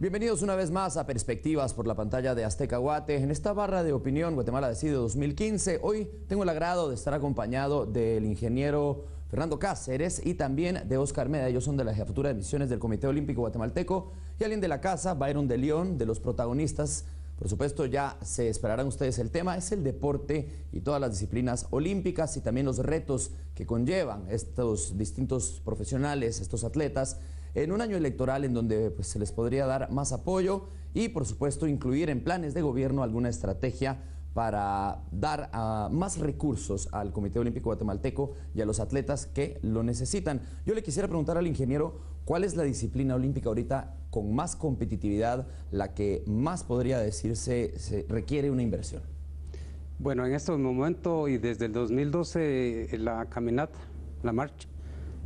Bienvenidos una vez más a Perspectivas por la pantalla de Azteca Guate. En esta barra de opinión Guatemala Decide 2015, hoy tengo el agrado de estar acompañado del ingeniero Fernando Cáceres y también de Oscar Meda. Ellos son de la Jefatura de Misiones del Comité Olímpico Guatemalteco y alguien de la casa, Byron de León, de los protagonistas. Por supuesto, ya se esperarán ustedes el tema, es el deporte y todas las disciplinas olímpicas y también los retos que conllevan estos distintos profesionales, estos atletas en un año electoral en donde pues, se les podría dar más apoyo y por supuesto incluir en planes de gobierno alguna estrategia para dar ah, más recursos al Comité Olímpico Guatemalteco y a los atletas que lo necesitan. Yo le quisiera preguntar al ingeniero, ¿cuál es la disciplina olímpica ahorita con más competitividad, la que más podría decirse se requiere una inversión? Bueno, en este momento y desde el 2012 la caminata, la marcha,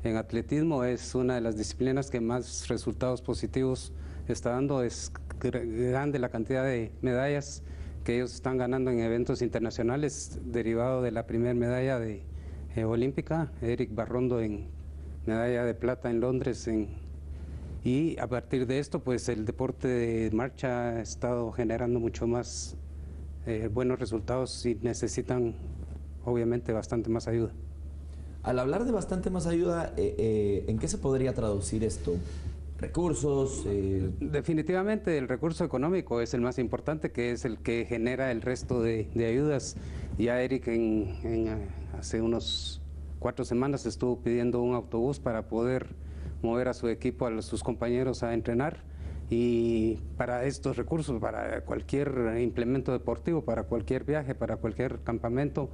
en atletismo es una de las disciplinas que más resultados positivos está dando. Es grande la cantidad de medallas que ellos están ganando en eventos internacionales derivado de la primera medalla de, eh, olímpica, Eric Barrondo en medalla de plata en Londres. y a partir de esto, pues el deporte de marcha ha estado generando mucho más eh, buenos resultados y necesitan obviamente bastante más ayuda. Al hablar de bastante más ayuda, eh, eh, ¿en qué se podría traducir esto? ¿Recursos? Eh, Definitivamente el recurso económico es el más importante, que es el que genera el resto de, ayudas. Ya Eric hace unos cuatro semanas estuvo pidiendo un autobús para poder mover a su equipo, a sus compañeros a entrenar. Y para estos recursos, para cualquier implemento deportivo, para cualquier viaje, para cualquier campamento,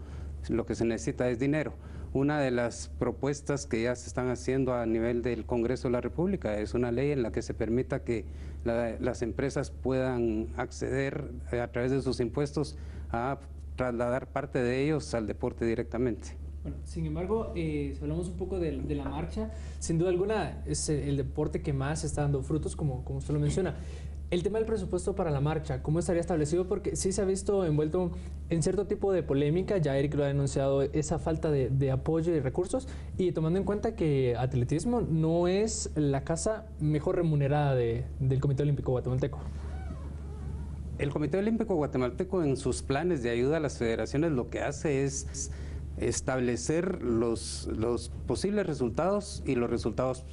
lo que se necesita es dinero. Una de las propuestas que ya se están haciendo a nivel del Congreso de la República es una ley en la que se permita que las empresas puedan acceder a través de sus impuestos a trasladar parte de ellos al deporte directamente. Bueno, sin embargo, eh, si hablamos un poco de, la marcha, sin duda alguna es el deporte que más está dando frutos, como, como usted lo menciona. El tema del presupuesto para la marcha, ¿cómo estaría establecido? Porque sí se ha visto envuelto en cierto tipo de polémica, ya Eric lo ha denunciado, esa falta de, apoyo y recursos, y tomando en cuenta que atletismo no es la casa mejor remunerada del Comité Olímpico Guatemalteco. El Comité Olímpico Guatemalteco en sus planes de ayuda a las federaciones lo que hace es establecer los, posibles resultados y los resultados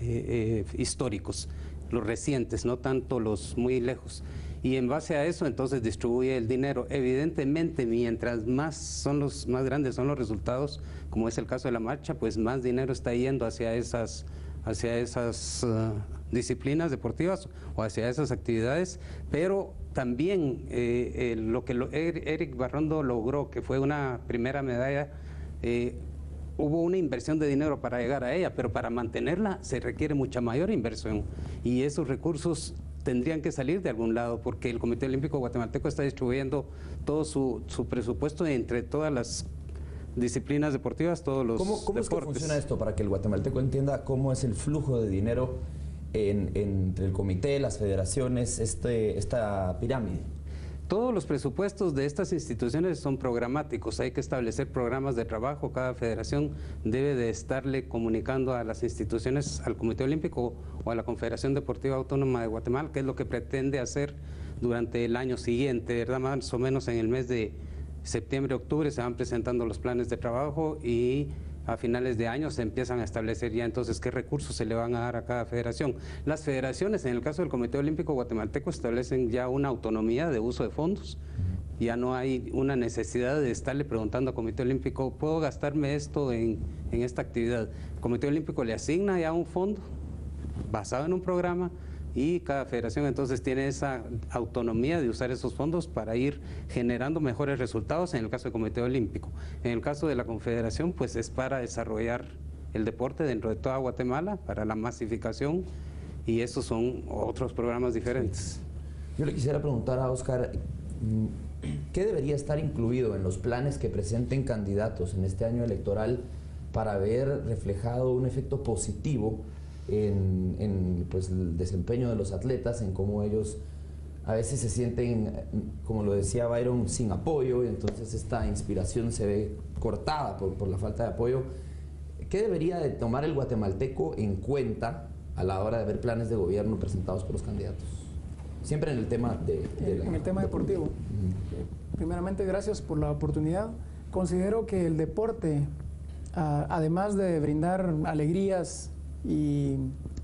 eh, eh, históricos los recientes, no tanto los muy lejos. Y en base a eso entonces distribuye el dinero. Evidentemente, mientras más son los más grandes son los resultados, como es el caso de la marcha, pues más dinero está yendo hacia esas hacia esas uh, disciplinas deportivas o hacia esas actividades, pero también eh, lo que Eric Barrondo logró, que fue una primera medalla, eh, hubo una inversión de dinero para llegar a ella, pero para mantenerla se requiere mucha mayor inversión y esos recursos tendrían que salir de algún lado porque el Comité Olímpico Guatemalteco está distribuyendo todo su, presupuesto entre todas las disciplinas deportivas, todos los ¿Cómo, cómo Es que funciona esto para que el guatemalteco entienda cómo es el flujo de dinero entre el comité, las federaciones, este, esta pirámide? Todos los presupuestos de estas instituciones son programáticos, hay que establecer programas de trabajo, cada federación debe de estarle comunicando a las instituciones, al Comité Olímpico o a la Confederación Deportiva Autónoma de Guatemala, qué es lo que pretende hacer durante el año siguiente, ¿verdad? Más o menos en el mes de septiembre, octubre se van presentando los planes de trabajo y a finales de año se empiezan a establecer ya entonces qué recursos se le van a dar a cada federación. Las federaciones, en el caso del Comité Olímpico Guatemalteco, establecen ya una autonomía de uso de fondos. Ya no hay una necesidad de estarle preguntando al Comité Olímpico, ¿puedo gastarme esto en, en esta actividad? El Comité Olímpico le asigna ya un fondo basado en un programa y cada federación entonces tiene esa autonomía de usar esos fondos para ir generando mejores resultados en el caso del Comité Olímpico. En el caso de la Confederación, pues es para desarrollar el deporte dentro de toda Guatemala, para la masificación, y esos son otros programas diferentes. Yo le quisiera preguntar a Oscar, mm, ¿qué debería estar incluido en los planes que presenten candidatos en este año electoral para ver reflejado un efecto positivo en, pues, el desempeño de los atletas, en cómo ellos a veces se sienten, como lo decía Byron, sin apoyo y entonces esta inspiración se ve cortada por, por la falta de apoyo. ¿Qué debería de tomar el guatemalteco en cuenta a la hora de ver planes de gobierno presentados por los candidatos? Siempre en el tema de... en el tema deportivo. Primeramente, gracias por la oportunidad. Considero que el deporte, además de brindar alegrías y,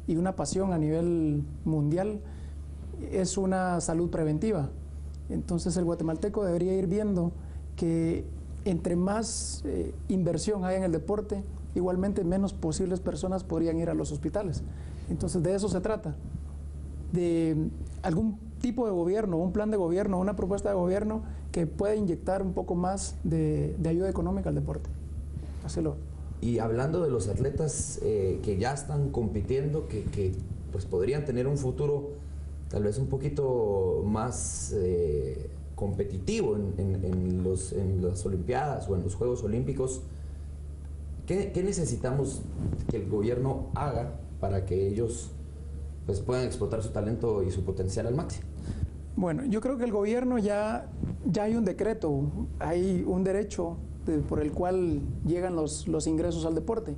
una pasión a nivel mundial, es una salud preventiva. Entonces el guatemalteco debería ir viendo que entre más eh, inversión hay en el deporte, igualmente menos posibles personas podrían ir a los hospitales. Entonces de eso se trata, de algún tipo de gobierno, un plan de gobierno, una propuesta de gobierno que pueda inyectar un poco más de, ayuda económica al deporte. Hacelo. Y hablando de los atletas eh, que ya están compitiendo, que, pues podrían tener un futuro tal vez un poquito más eh, competitivo en, los, las Olimpiadas o en los Juegos Olímpicos, ¿qué, necesitamos que el gobierno haga para que ellos pues, puedan explotar su talento y su potencial al máximo? Bueno, yo creo que el gobierno ya, ya hay un decreto, hay un derecho por el cual llegan los, los ingresos al deporte.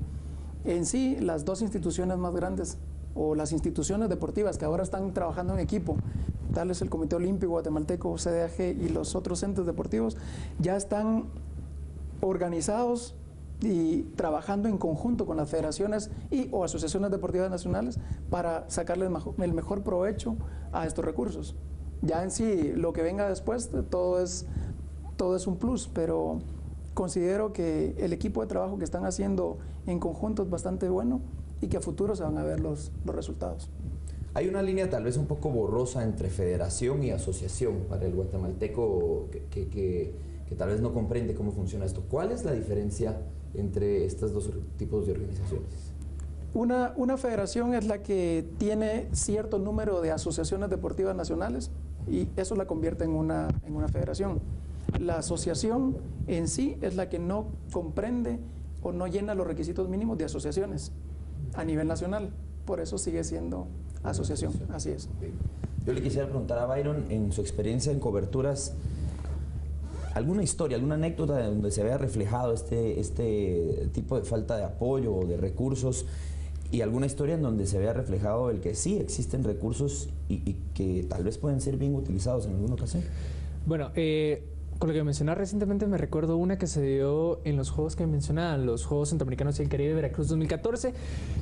En sí, las dos instituciones más grandes o las instituciones deportivas que ahora están trabajando en equipo, tal es el Comité Olímpico Guatemalteco, CDAG y los otros centros deportivos, ya están organizados y trabajando en conjunto con las federaciones y o asociaciones deportivas nacionales para sacarle el mejor provecho a estos recursos. Ya en sí, lo que venga después, todo es, todo es un plus, pero considero que el equipo de trabajo que están haciendo en conjunto es bastante bueno y que a futuro se van a ver los, los resultados. Hay una línea tal vez un poco borrosa entre federación y asociación para el guatemalteco que, que, que, tal vez no comprende cómo funciona esto. ¿Cuál es la diferencia entre estos dos tipos de organizaciones? Una, una federación es la que tiene cierto número de asociaciones deportivas nacionales y eso la convierte en una, en una federación. La asociación en sí es la que no comprende o no llena los requisitos mínimos de asociaciones a nivel nacional. Por eso sigue siendo asociación. Así es. Yo le quisiera preguntar a Byron, en su experiencia en coberturas, ¿alguna historia, alguna anécdota donde se vea reflejado este, este tipo de falta de apoyo o de recursos? y alguna historia en donde se vea reflejado el que sí existen recursos y, y que tal vez pueden ser bien utilizados en alguna ocasión. Bueno, eh, con lo que mencionaba recientemente me recuerdo una que se dio en los juegos que mencionaban, los Juegos Centroamericanos y el Caribe de Veracruz 2014,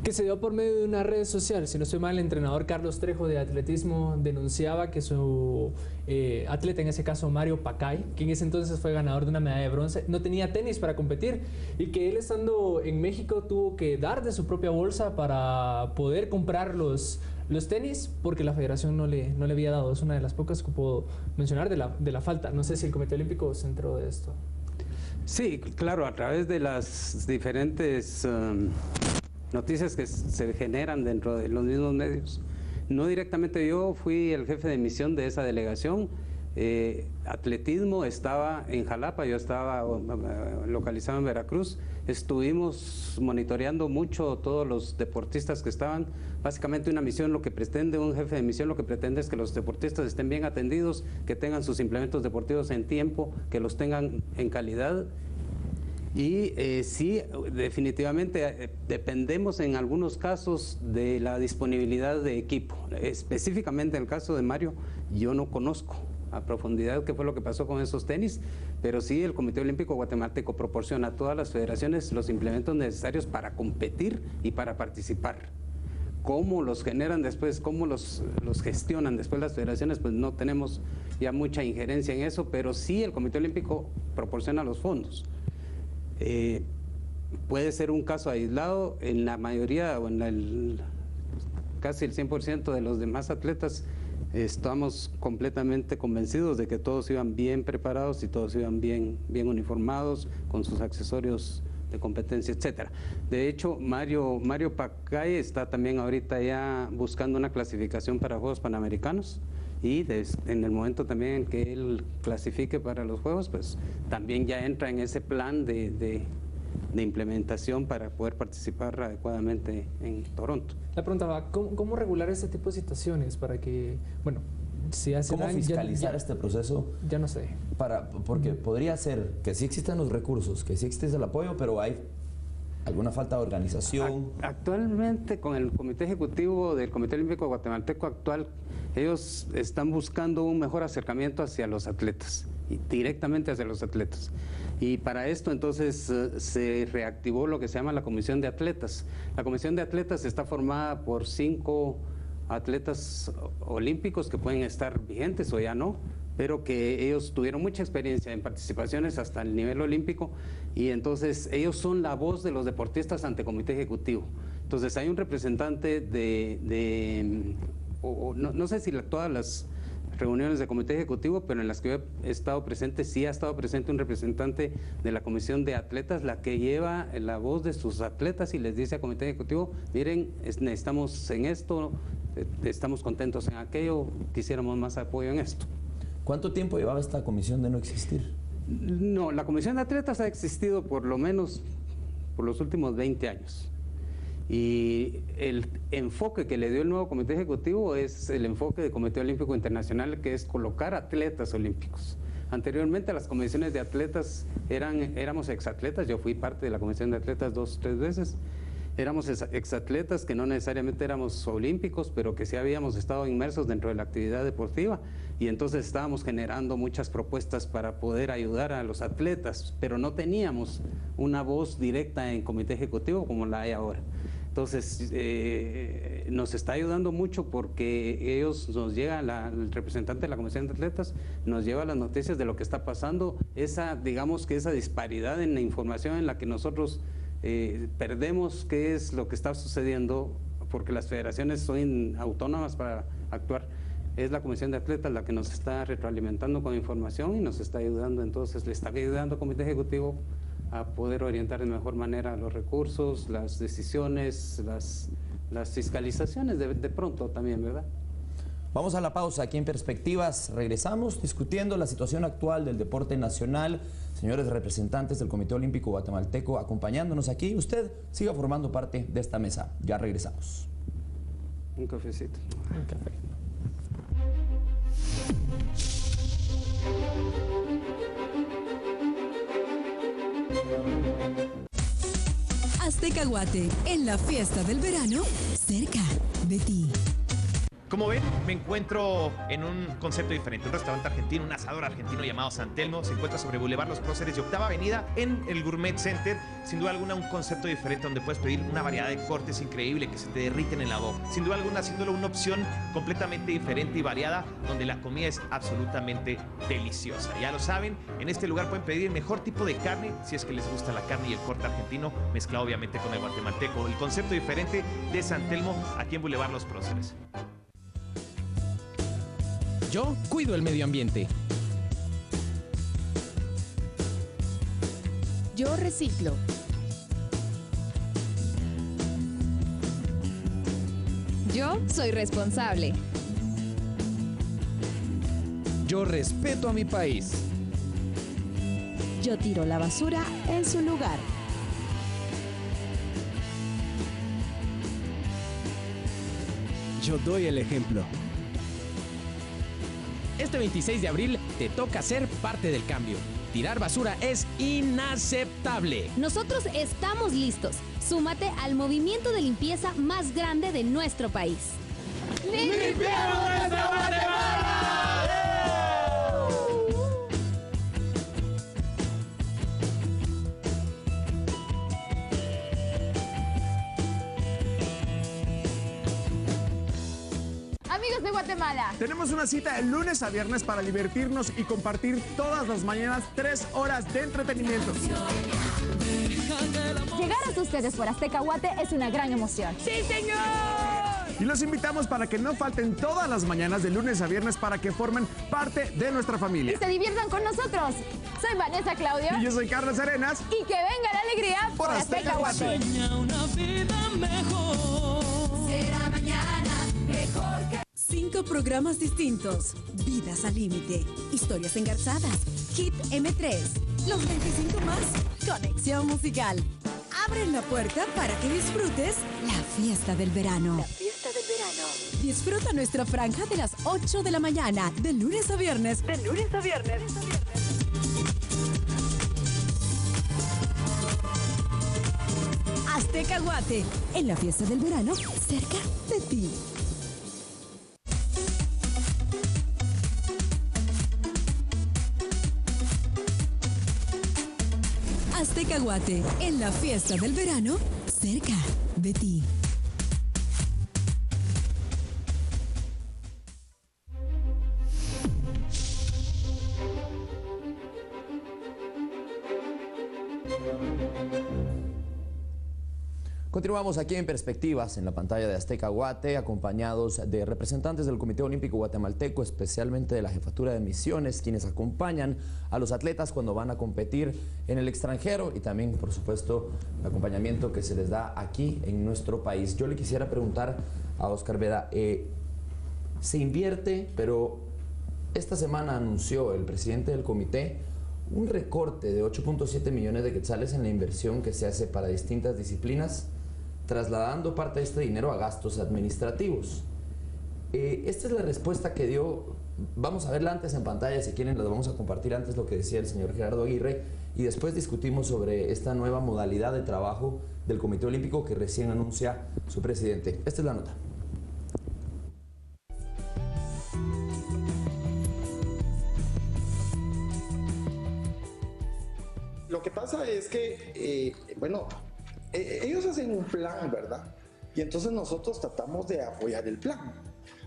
que se dio por medio de una red social. Si no estoy mal, el entrenador Carlos Trejo de atletismo denunciaba que su eh, atleta, en ese caso Mario Pacay, que en ese entonces fue ganador de una medalla de bronce, no tenía tenis para competir y que él estando en México tuvo que dar de su propia bolsa para poder comprar los los tenis, porque la federación no le, no le había dado, es una de las pocas que puedo mencionar de la, de la falta. No sé si el Comité Olímpico se enteró de esto. Sí, claro, a través de las diferentes um, noticias que se generan dentro de los mismos medios. No directamente yo fui el jefe de misión de esa delegación, eh, atletismo estaba en Jalapa, yo estaba eh, localizado en Veracruz, estuvimos monitoreando mucho todos los deportistas que estaban, básicamente una misión lo que pretende, un jefe de misión lo que pretende es que los deportistas estén bien atendidos, que tengan sus implementos deportivos en tiempo, que los tengan en calidad. Y eh, sí, definitivamente dependemos en algunos casos de la disponibilidad de equipo. Específicamente en el caso de Mario, yo no conozco a profundidad qué fue lo que pasó con esos tenis, pero sí el Comité Olímpico Guatemalteco proporciona a todas las federaciones los implementos necesarios para competir y para participar. ¿Cómo los generan después? ¿Cómo los, los gestionan después las federaciones? Pues no tenemos ya mucha injerencia en eso, pero sí el Comité Olímpico proporciona los fondos. Eh, puede ser un caso aislado, en la mayoría o en el, casi el 100% de los demás atletas Estamos completamente convencidos de que todos iban bien preparados y todos iban bien, bien uniformados, con sus accesorios de competencia, etcétera. De hecho, Mario, Mario Pacay está también ahorita ya buscando una clasificación para Juegos Panamericanos y en el momento también en que él clasifique para los Juegos, pues también ya entra en ese plan de, de implementación para poder participar adecuadamente en Toronto. La pregunta va, ¿cómo, regular este tipo de situaciones para que, bueno, si hace ¿Cómo fiscalizar este proceso? Ya no sé. Para, porque podría ser que sí existen los recursos, que sí existe el apoyo, pero hay ¿Alguna falta de organización? Actualmente con el Comité Ejecutivo del Comité Olímpico Guatemalteco actual, ellos están buscando un mejor acercamiento hacia los atletas, y directamente hacia los atletas. Y para esto entonces eh, se reactivó lo que se llama la Comisión de Atletas. La Comisión de Atletas está formada por cinco atletas olímpicos que pueden estar vigentes o ya no, pero que ellos tuvieron mucha experiencia en participaciones hasta el nivel olímpico y entonces ellos son la voz de los deportistas ante comité ejecutivo. Entonces hay un representante de, no, sé si todas las reuniones de comité ejecutivo, pero en las que he estado presente, sí ha estado presente un representante de la comisión de atletas, la que lleva la voz de sus atletas y les dice al comité ejecutivo, miren, necesitamos en esto, eh, estamos contentos en aquello, quisiéramos más apoyo en esto. ¿Cuánto tiempo llevaba esta comisión de no existir? No, la comisión de atletas ha existido por lo menos por los últimos 20 años. Y el enfoque que le dio el nuevo comité ejecutivo es el enfoque del Comité Olímpico Internacional, que es colocar atletas olímpicos. Anteriormente las comisiones de atletas eran, éramos exatletas, yo fui parte de la comisión de atletas dos o tres veces, éramos exatletas que no necesariamente éramos olímpicos, pero que sí habíamos estado inmersos dentro de la actividad deportiva y entonces estábamos generando muchas propuestas para poder ayudar a los atletas, pero no teníamos una voz directa en comité ejecutivo como la hay ahora. Entonces, eh, nos está ayudando mucho porque ellos nos llega, el representante de la Comisión de Atletas nos lleva las noticias de lo que está pasando, esa, digamos que esa disparidad en la información en la que nosotros eh, perdemos qué es lo que está sucediendo porque las federaciones son autónomas para actuar. Es la Comisión de Atletas la que nos está retroalimentando con información y nos está ayudando, entonces le está ayudando al Comité Ejecutivo a poder orientar de mejor manera los recursos, las decisiones, las, las fiscalizaciones de, de pronto también, ¿verdad? Vamos a la pausa aquí en Perspectivas. Regresamos discutiendo la situación actual del deporte nacional. Señores representantes del Comité Olímpico Guatemalteco acompañándonos aquí. Usted siga formando parte de esta mesa. Ya regresamos. Un cafecito. Un café. Azteca Guate, en la fiesta del verano, cerca de ti. Como ven, me encuentro en un concepto diferente. Un restaurante argentino, un asador argentino llamado San Telmo. Se encuentra sobre Boulevard Los Próceres y Octava Avenida en el Gourmet Center. Sin duda alguna, un concepto diferente donde puedes pedir una variedad de cortes increíble que se te derriten en la boca. Sin duda alguna, haciéndolo una opción completamente diferente y variada, donde la comida es absolutamente deliciosa. Ya lo saben, en este lugar pueden pedir el mejor tipo de carne, si es que les gusta la carne y el corte argentino, mezclado obviamente con el guatemalteco. El concepto diferente de San Telmo aquí en Boulevard Los Próceres. Yo cuido el medio ambiente. Yo reciclo. Yo soy responsable. Yo respeto a mi país. Yo tiro la basura en su lugar. Yo doy el ejemplo. Este 26 de abril te toca ser parte del cambio. Tirar basura es inaceptable. Nosotros estamos listos. Súmate al movimiento de limpieza más grande de nuestro país. ¡Limpiamos Tenemos una cita de lunes a viernes para divertirnos y compartir todas las mañanas tres horas de entretenimiento. Llegar a ustedes por Azteca Guate es una gran emoción. ¡Sí, señor! Y los invitamos para que no falten todas las mañanas de lunes a viernes para que formen parte de nuestra familia. Y se diviertan con nosotros. Soy Vanessa Claudio. Y yo soy Carlos Arenas. Y que venga la alegría por, Azteca, Guate. Una vida mejor. Cinco programas distintos. Vidas al límite. Historias engarzadas. Hit M3. Los 25 más. Conexión musical. Abren la puerta para que disfrutes la fiesta del verano. La fiesta del verano. Disfruta nuestra franja de las 8 de la mañana, de lunes a viernes. De lunes a viernes. Azteca Guate, en la fiesta del verano, cerca de ti. Azteca Guate, en la fiesta del verano, cerca de ti. Continuamos aquí en Perspectivas, en la pantalla de Azteca Guate, acompañados de representantes del Comité Olímpico Guatemalteco, especialmente de la Jefatura de Misiones, quienes acompañan a los atletas cuando van a competir en el extranjero y también, por supuesto, el acompañamiento que se les da aquí en nuestro país. Yo le quisiera preguntar a Oscar Veda, eh, se invierte, pero esta semana anunció el presidente del comité un recorte de 8.7 millones de quetzales en la inversión que se hace para distintas disciplinas trasladando parte de este dinero a gastos administrativos. Eh, esta es la respuesta que dio, vamos a verla antes en pantalla, si quieren la vamos a compartir antes lo que decía el señor Gerardo Aguirre y después discutimos sobre esta nueva modalidad de trabajo del Comité Olímpico que recién anuncia su presidente. Esta es la nota. Lo que pasa es que, eh, bueno, ellos hacen un plan, ¿verdad? Y entonces nosotros tratamos de apoyar el plan,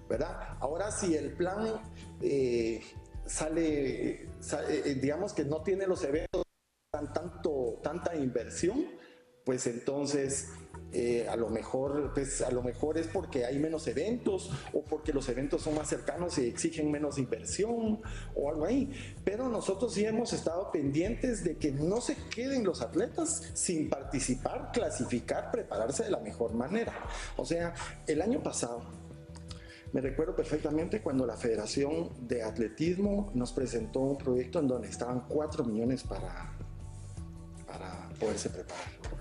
¿verdad? Ahora, si el plan eh, sale, eh, digamos que no tiene los eventos tanto, tanta inversión, pues entonces eh, a lo mejor pues a lo mejor es porque hay menos eventos o porque los eventos son más cercanos y exigen menos inversión o algo ahí pero nosotros sí hemos estado pendientes de que no se queden los atletas sin participar clasificar prepararse de la mejor manera o sea el año pasado me recuerdo perfectamente cuando la Federación de Atletismo nos presentó un proyecto en donde estaban 4 millones para, para poderse preparar.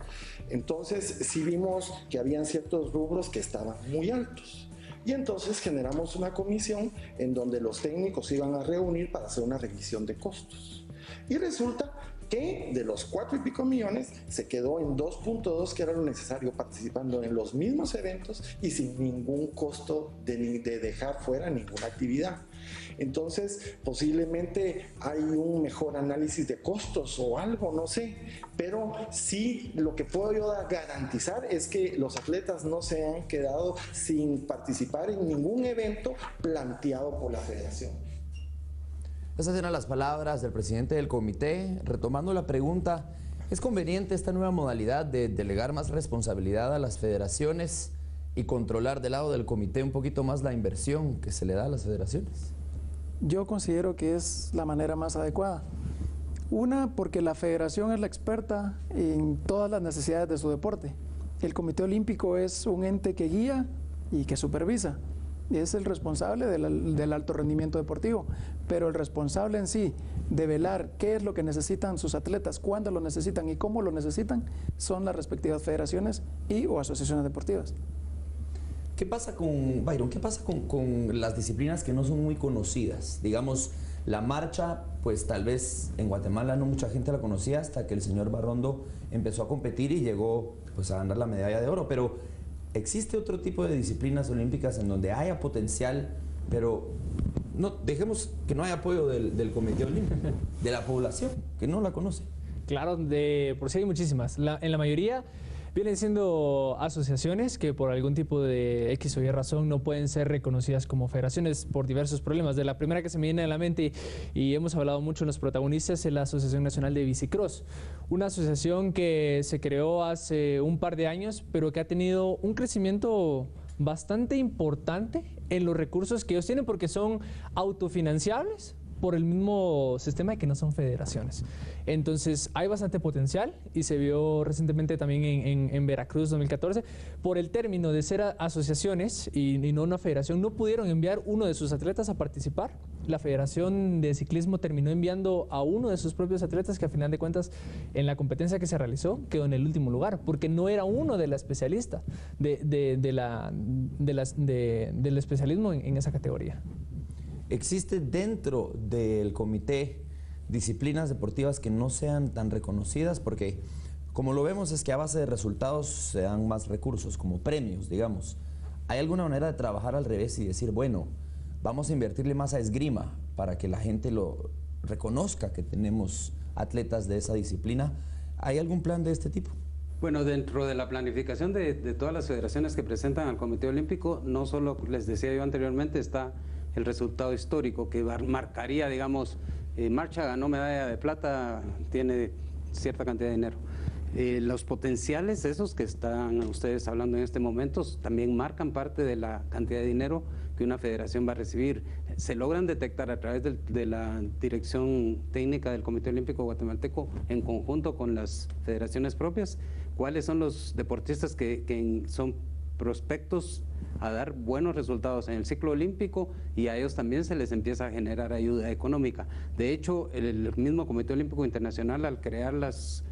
Entonces sí vimos que habían ciertos rubros que estaban muy altos. Y entonces generamos una comisión en donde los técnicos iban a reunir para hacer una revisión de costos. Y resulta que de los cuatro y pico millones se quedó en 2.2 que era lo necesario participando en los mismos eventos y sin ningún costo de, de dejar fuera ninguna actividad. Entonces, posiblemente hay un mejor análisis de costos o algo, no sé, pero sí lo que puedo garantizar es que los atletas no se han quedado sin participar en ningún evento planteado por la federación. Esas eran las palabras del presidente del comité. Retomando la pregunta, ¿es conveniente esta nueva modalidad de delegar más responsabilidad a las federaciones y controlar del lado del comité un poquito más la inversión que se le da a las federaciones? Yo considero que es la manera más adecuada. Una, porque la federación es la experta en todas las necesidades de su deporte. El Comité Olímpico es un ente que guía y que supervisa. Es el responsable del, alto rendimiento deportivo, pero el responsable en sí de velar qué es lo que necesitan sus atletas, cuándo lo necesitan y cómo lo necesitan, son las respectivas federaciones y o asociaciones deportivas. ¿Qué pasa con, Byron, qué pasa con, con, las disciplinas que no son muy conocidas? Digamos, la marcha, pues tal vez en Guatemala no mucha gente la conocía hasta que el señor Barrondo empezó a competir y llegó pues, a ganar la medalla de oro. Pero existe otro tipo de disciplinas olímpicas en donde haya potencial, pero no dejemos que no haya apoyo del, Comité Olímpico, de la población, que no la conoce. Claro, de, por si hay muchísimas. En la mayoría Vienen siendo asociaciones que por algún tipo de X o Y razón no pueden ser reconocidas como federaciones por diversos problemas. De la primera que se me viene a la mente y hemos hablado mucho en los protagonistas es la Asociación Nacional de Bicicross, una asociación que se creó hace un par de años, pero que ha tenido un crecimiento bastante importante en los recursos que ellos tienen porque son autofinanciables por el mismo sistema de que no son federaciones. Entonces hay bastante potencial y se vio recientemente también en, Veracruz 2014. Por el término de ser asociaciones y, no una federación, no pudieron enviar uno de sus atletas a participar. La Federación de Ciclismo terminó enviando a uno de sus propios atletas que a final de cuentas en la competencia que se realizó quedó en el último lugar porque no era uno de la especialista del especialismo en esa categoría. ¿Existe dentro del comité disciplinas deportivas que no sean tan reconocidas? Porque como lo vemos es que a base de resultados se dan más recursos, como premios, digamos. ¿Hay alguna manera de trabajar al revés y decir, bueno, vamos a invertirle más a esgrima para que la gente lo reconozca que tenemos atletas de esa disciplina? ¿Hay algún plan de este tipo? Bueno, dentro de la planificación de, todas las federaciones que presentan al Comité Olímpico, no solo, les decía yo anteriormente, está el resultado histórico que marcaría, digamos, eh, Marcha ganó medalla de plata, tiene cierta cantidad de dinero. Eh, los potenciales, esos que están ustedes hablando en este momento, también marcan parte de la cantidad de dinero que una federación va a recibir. Se logran detectar a través de, la dirección técnica del Comité Olímpico Guatemalteco en conjunto con las federaciones propias, cuáles son los deportistas que, son prospectos a dar buenos resultados en el ciclo olímpico y a ellos también se les empieza a generar ayuda económica. De hecho, el mismo Comité Olímpico Internacional al crear las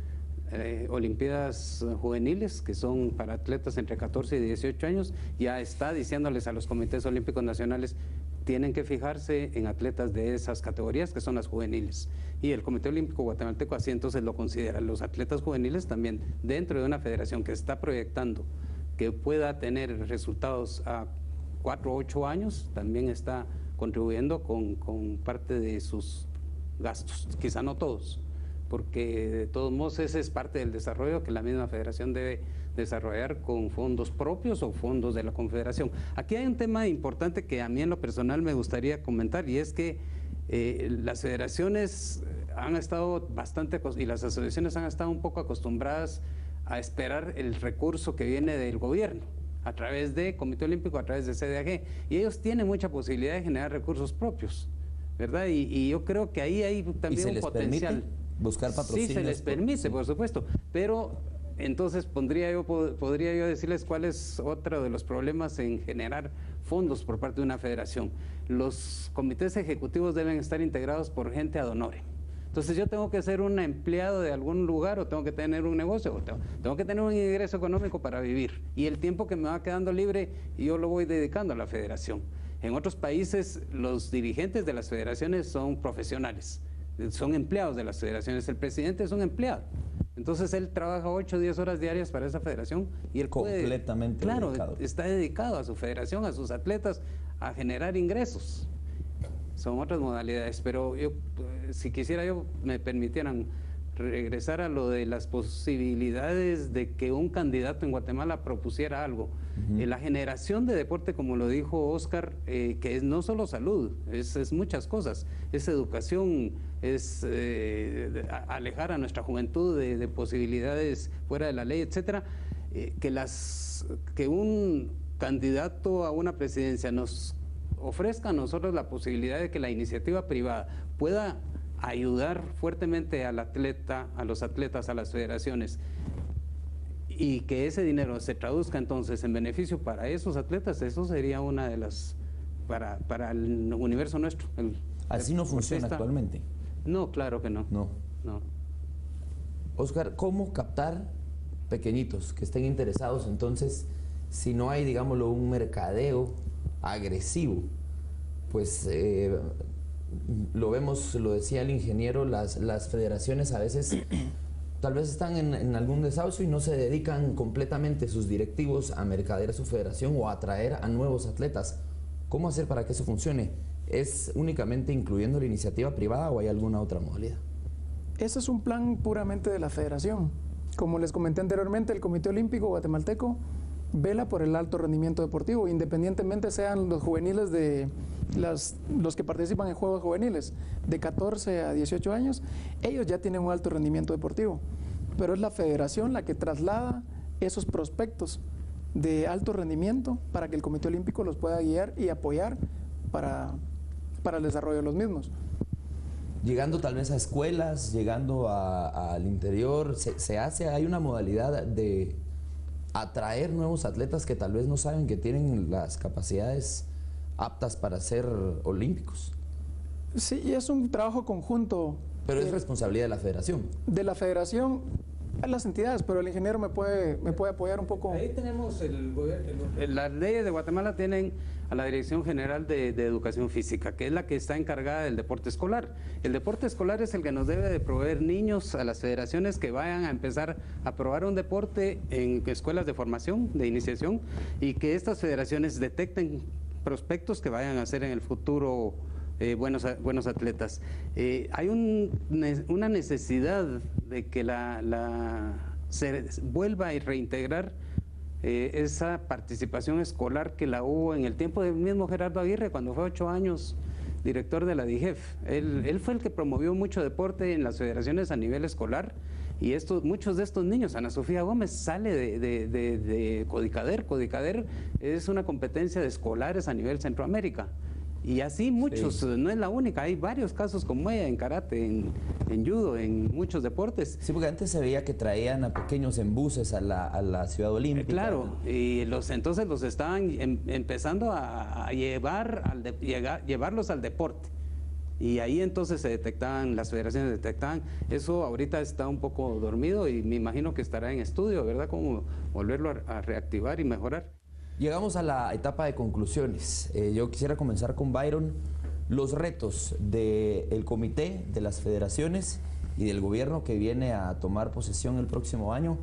eh, Olimpiadas Juveniles, que son para atletas entre 14 y 18 años, ya está diciéndoles a los comités olímpicos nacionales, tienen que fijarse en atletas de esas categorías, que son las juveniles. Y el Comité Olímpico Guatemalteco así entonces lo considera. Los atletas juveniles también, dentro de una federación que está proyectando que pueda tener resultados a 4 o 8 años, también está contribuyendo con, con parte de sus gastos, quizá no todos porque de todos modos ese es parte del desarrollo que la misma federación debe desarrollar con fondos propios o fondos de la confederación. Aquí hay un tema importante que a mí en lo personal me gustaría comentar y es que eh, las federaciones han estado bastante y las asociaciones han estado un poco acostumbradas a esperar el recurso que viene del gobierno a través de Comité Olímpico, a través de CDAG, y ellos tienen mucha posibilidad de generar recursos propios, ¿verdad? Y, yo creo que ahí hay también un potencial buscar patrocinios. Sí, se les permite, por supuesto, pero entonces pondría yo, podría yo decirles cuál es otro de los problemas en generar fondos por parte de una federación. Los comités ejecutivos deben estar integrados por gente ad honorem. Entonces yo tengo que ser un empleado de algún lugar o tengo que tener un negocio o tengo, tengo, que tener un ingreso económico para vivir. Y el tiempo que me va quedando libre yo lo voy dedicando a la federación. En otros países los dirigentes de las federaciones son profesionales son empleados de las federaciones. El presidente es un empleado. Entonces él trabaja 8 o 10 horas diarias para esa federación y él completamente claro, está dedicado a su federación, a sus atletas, a generar ingresos. Son otras modalidades, pero yo, eh, si quisiera yo, me permitieran regresar a lo de las posibilidades de que un candidato en Guatemala propusiera algo. Eh, la generación de deporte, como lo dijo Oscar, eh, que es no solo salud, es, muchas cosas, es educación, es eh, alejar a nuestra juventud de, posibilidades fuera de la ley, etcétera, que, las, que un candidato a una presidencia nos ofrezca a nosotros la posibilidad de que la iniciativa privada pueda ayudar fuertemente al atleta, a los atletas, a las federaciones y que ese dinero se traduzca entonces en beneficio para esos atletas, eso sería una de las para, para el universo nuestro. Así no funciona actualmente. No, claro que no. No. No. Oscar, ¿cómo captar pequeñitos que estén interesados entonces si no hay, digámoslo, un mercadeo agresivo? Pues eh, lo vemos, lo decía el ingeniero, las, las federaciones a veces tal vez están en, algún desahucio y no se dedican completamente sus directivos a mercader a su federación o a atraer a nuevos atletas. ¿Cómo hacer para que eso funcione? ¿Es únicamente incluyendo la iniciativa privada o hay alguna otra modalidad? Ese es un plan puramente de la federación. Como les comenté anteriormente, el Comité Olímpico Guatemalteco vela por el alto rendimiento deportivo, independientemente sean los juveniles de los que participan en juegos juveniles de 14 a 18 años, ellos ya tienen un alto rendimiento deportivo, pero es la federación la que traslada esos prospectos de alto rendimiento para que el Comité Olímpico los pueda guiar y apoyar para, para el desarrollo de los mismos. Llegando tal vez a escuelas, llegando al interior, se, se hace, hay una modalidad de atraer nuevos atletas que tal vez no saben que tienen las capacidades aptas para ser olímpicos. Sí, y es un trabajo conjunto. Pero es responsabilidad de la federación. De la federación las entidades, pero el ingeniero me puede, me puede apoyar un poco. Ahí tenemos el, las leyes de Guatemala tienen a la Dirección General de, Educación Física, que es la que está encargada del deporte escolar. El deporte escolar es el que nos debe de proveer niños a las federaciones que vayan a empezar a probar un deporte en escuelas de formación, de iniciación, y que estas federaciones detecten prospectos que vayan a ser en el futuro eh, buenos, buenos atletas. Eh, hay una necesidad de que la, se vuelva a reintegrar eh, esa participación escolar que la hubo en el tiempo del mismo Gerardo Aguirre, cuando fue ocho años director de la DIGEF. Él, él fue el que promovió mucho deporte en las federaciones a nivel escolar y estos, muchos de estos niños, Ana Sofía Gómez sale de, de, de Codicader. Codicader es una competencia de escolares a nivel Centroamérica. Y así muchos, no es la única, hay varios casos como ella en karate, en, judo, en muchos deportes. Sí, porque antes se veía que traían a pequeños en buses a la, a la ciudad olímpica. claro, y los entonces los estaban em, empezando a, llevar al llevarlos al deporte. Y ahí entonces se detectaban, las federaciones detectaban. Eso ahorita está un poco dormido y me imagino que estará en estudio, ¿verdad? Cómo volverlo a reactivar y mejorar. Llegamos a la etapa de conclusiones. Eh, yo quisiera comenzar con Byron. Los retos del comité, de las federaciones y del gobierno que viene a tomar posesión el próximo año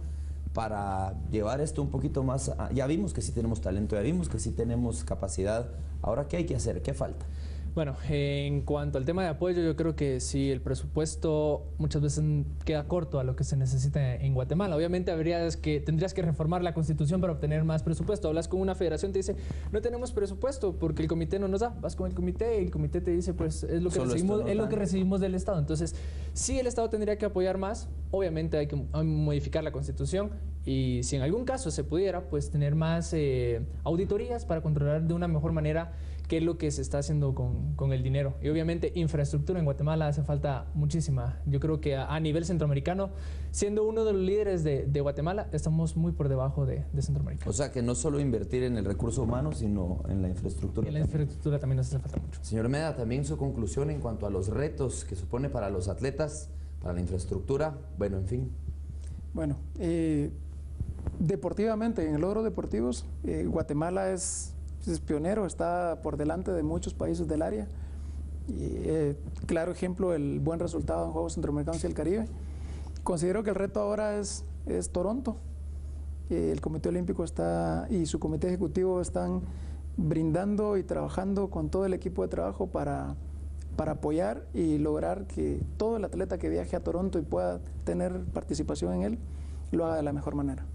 para llevar esto un poquito más... ya vimos que sí tenemos talento, ya vimos que sí tenemos capacidad. Ahora, ¿qué hay que hacer? ¿Qué falta? Bueno, en cuanto al tema de apoyo, yo creo que sí, el presupuesto muchas veces queda corto a lo que se necesita en Guatemala. Obviamente habrías que, tendrías que reformar la constitución para obtener más presupuesto. Hablas con una federación, te dice, no tenemos presupuesto porque el comité no nos da. Vas con el comité y el comité te dice, pues es lo que, recibimos, es lo que recibimos del Estado. Entonces, sí el Estado tendría que apoyar más. Obviamente hay que modificar la constitución y si en algún caso se pudiera, pues tener más eh, auditorías para controlar de una mejor manera qué es lo que se está haciendo con, el dinero. Y obviamente infraestructura en Guatemala hace falta muchísima. Yo creo que a, nivel centroamericano, siendo uno de los líderes de, Guatemala, estamos muy por debajo de, Centroamérica. O sea que no solo invertir en el recurso humano, sino en la infraestructura. En la infraestructura también nos hace falta mucho. Señor Meda, también su conclusión en cuanto a los retos que supone para los atletas, para la infraestructura, bueno, en fin. Bueno, eh, deportivamente, en el logro deportivos, eh, Guatemala es es pionero, está por delante de muchos países del área. Y, eh, claro ejemplo, el buen resultado en Juegos Centroamericanos y el Caribe. Considero que el reto ahora es, es Toronto. Eh, el Comité Olímpico está y su comité ejecutivo están brindando y trabajando con todo el equipo de trabajo para, para apoyar y lograr que todo el atleta que viaje a Toronto y pueda tener participación en él lo haga de la mejor manera.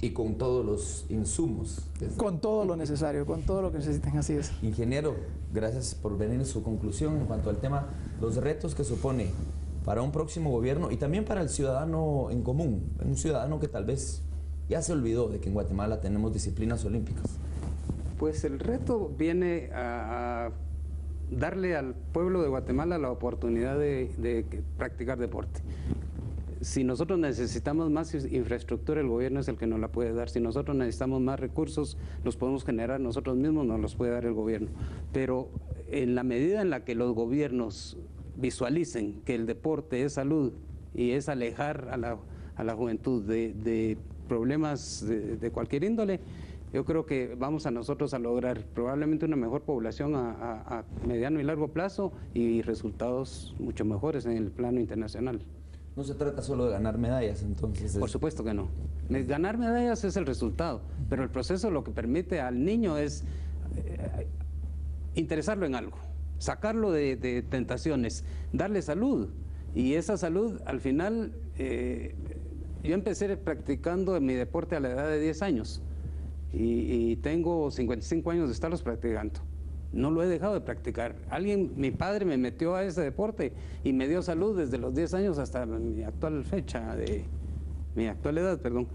Y con todos los insumos. Con todo lo necesario, con todo lo que necesiten, así es. Ingeniero, gracias por venir en su conclusión en cuanto al tema, los retos que supone para un próximo gobierno y también para el ciudadano en común, un ciudadano que tal vez ya se olvidó de que en Guatemala tenemos disciplinas olímpicas. Pues el reto viene a, darle al pueblo de Guatemala la oportunidad de practicar deporte si nosotros necesitamos más infraestructura, el gobierno es el que nos la puede dar. Si nosotros necesitamos más recursos, los podemos generar nosotros mismos, nos los puede dar el gobierno. Pero en la medida en la que los gobiernos visualicen que el deporte es salud y es alejar a la, a la juventud de, problemas de, cualquier índole, yo creo que vamos a nosotros a lograr probablemente una mejor población a mediano y largo plazo y resultados mucho mejores en el plano internacional. No se trata solo de ganar medallas, entonces. Por supuesto que no. Ganar medallas es el resultado, pero el proceso lo que permite al niño es eh, interesarlo en algo, sacarlo de, tentaciones, darle salud. Y esa salud, al final, eh, yo empecé practicando mi deporte a la edad de 10 años y, y tengo 55 años de estarlos practicando no lo he dejado de practicar. Alguien, mi padre me metió a ese deporte y me dio salud desde los 10 años hasta mi actual fecha, de mi actual edad, perdón.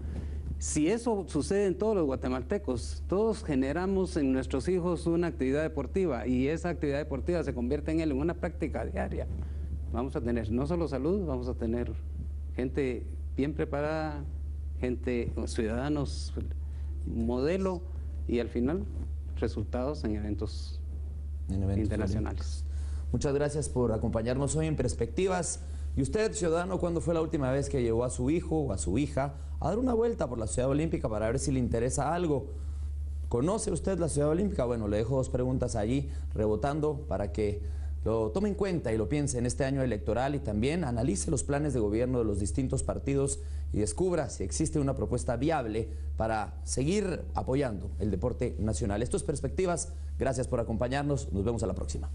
Si eso sucede en todos los guatemaltecos, todos generamos en nuestros hijos una actividad deportiva y esa actividad deportiva se convierte en él en una práctica diaria. Vamos a tener no solo salud, vamos a tener gente bien preparada, gente, ciudadanos modelo y al final resultados en eventos internacionales. Muchas gracias por acompañarnos hoy en Perspectivas. ¿Y usted, ciudadano, cuándo fue la última vez que llevó a su hijo o a su hija a dar una vuelta por la Ciudad Olímpica para ver si le interesa algo? ¿Conoce usted la Ciudad Olímpica? Bueno, le dejo dos preguntas allí rebotando para que lo tome en cuenta y lo piense en este año electoral y también analice los planes de gobierno de los distintos partidos y descubra si existe una propuesta viable para seguir apoyando el deporte nacional. Esto es Perspectivas. Gracias por acompañarnos. Nos vemos a la próxima.